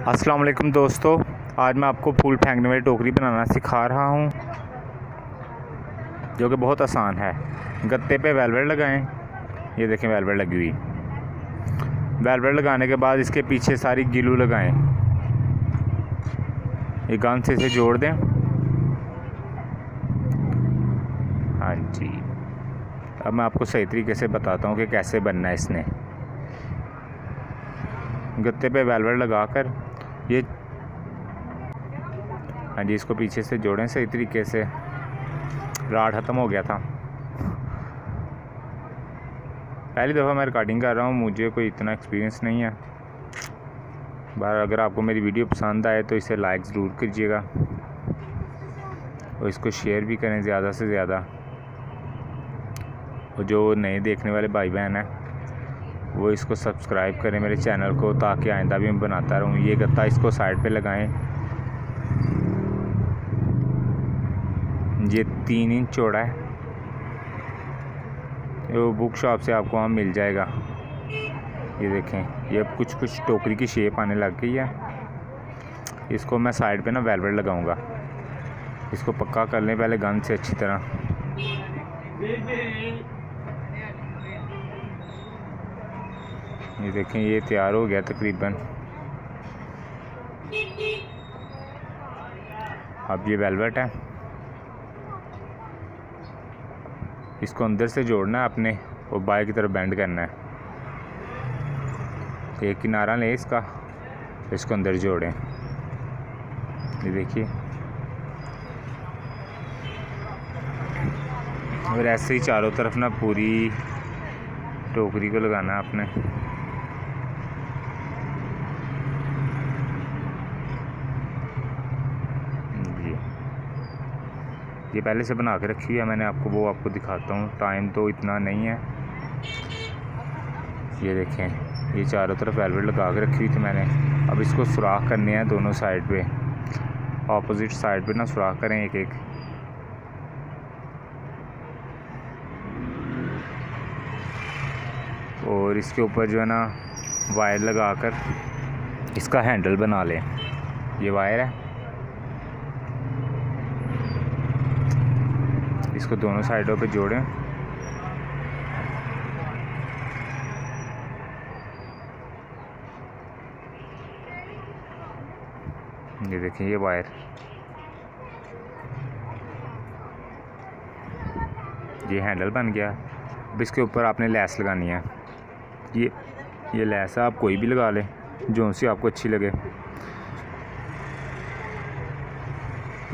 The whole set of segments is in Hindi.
अस्सलाम वालेकुम दोस्तों, आज मैं आपको फूल फेंकने वाली टोकरी बनाना सिखा रहा हूँ, जो कि बहुत आसान है। गत्ते पे वेलवेट लगाएँ, ये देखें वेलवेट लगी हुई। वेलवेट लगाने के बाद इसके पीछे सारी गिलू लगाएँ। ये गन से इसे जोड़ दें। हाँ जी। अब मैं आपको सही तरीके से बताता हूँ कि कैसे बनना है इसने। गत्ते पे वेलवेट लगाकर ये हाँ जी, इसको पीछे से जोड़ें सही तरीके से। राड ख़त्म हो गया था। पहली दफ़ा मैं रिकॉर्डिंग कर रहा हूँ, मुझे कोई इतना एक्सपीरियंस नहीं है। बार अगर आपको मेरी वीडियो पसंद आए तो इसे लाइक ज़रूर कीजिएगा। और इसको शेयर भी करें ज़्यादा से ज़्यादा। और जो नए देखने वाले भाई बहन हैं वो इसको सब्सक्राइब करें मेरे चैनल को ताकि आइंदा भी मैं बनाता रहूँ। ये गत्ता इसको साइड पे लगाएँ। ये तीन इंच चौड़ा है। वो बुक शॉप से आपको वहाँ मिल जाएगा। ये देखें, ये कुछ कुछ टोकरी की शेप आने लग गई है। इसको मैं साइड पे ना वेलवेट लगाऊँगा। इसको पक्का कर लें पहले गन से अच्छी तरह। ये देखें, ये तैयार हो गया तकरीबन। अब ये वेलवेट है। इसको अंदर से जोड़ना है अपने, और बाएँ की तरफ़ बैंड करना है। एक किनारा लें इसका, इसको अंदर जोड़ें। ये देखिए। और ऐसे ही चारों तरफ़ ना पूरी टोकरी को लगाना है अपने ये पहले से बना के रखी है, मैंने आपको, वो आपको दिखाता हूँ। टाइम तो इतना नहीं है। ये देखें, ये चारों तरफ़ वेलवेट लगा के रखी हुई थी मैंने। अब इसको सुराख करने हैं दोनों साइड पे। ऑपोजिट साइड पे ना सुराख करें एक एक। और इसके ऊपर जो है ना वायर लगा कर इसका हैंडल बना लें। ये वायर है। इसको दोनों साइडों पे जोड़ें। ये देखें ये वायर। ये हैंडल बन गया। अब इसके ऊपर आपने लैस लगानी है। ये ये लैस आप कोई भी लगा लें, जो सी आपको अच्छी लगे।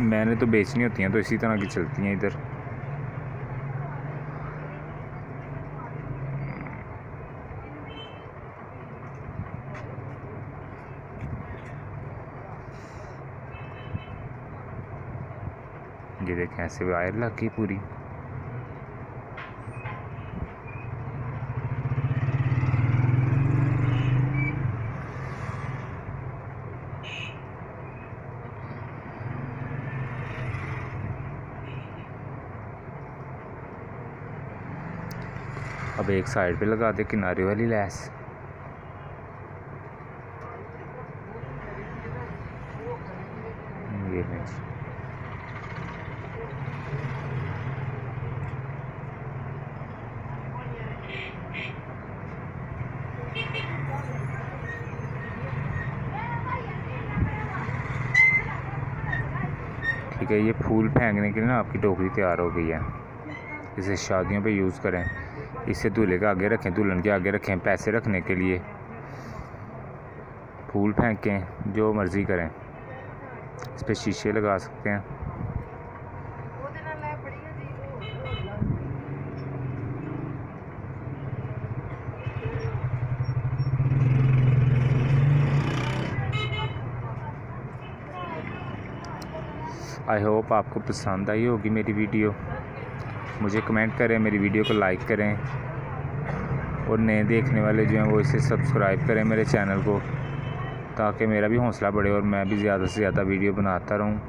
मैंने तो बेचनी होती हैं तो इसी तरह की चलती हैं इधर। ये देखें, ऐसे वायर लग गई पूरी। अब एक साइड पे लगा दे किनारे वाली लैस ये ठीक है, ये फूल फेंकने के लिए ना आपकी टोकरी तैयार हो गई है। इसे शादियों पे यूज़ करें। इसे दूल्हे के आगे रखें, दुल्हन के आगे रखें पैसे रखने के लिए। फूल फेंकें, जो मर्ज़ी करें। इस पर शीशे लगा सकते हैं। आई होप आपको पसंद आई होगी मेरी वीडियो। मुझे कमेंट करें, मेरी वीडियो को लाइक करें। और नए देखने वाले जो हैं वो इसे सब्सक्राइब करें मेरे चैनल को, ताकि मेरा भी हौसला बढ़े और मैं भी ज़्यादा से ज़्यादा वीडियो बनाता रहूँ।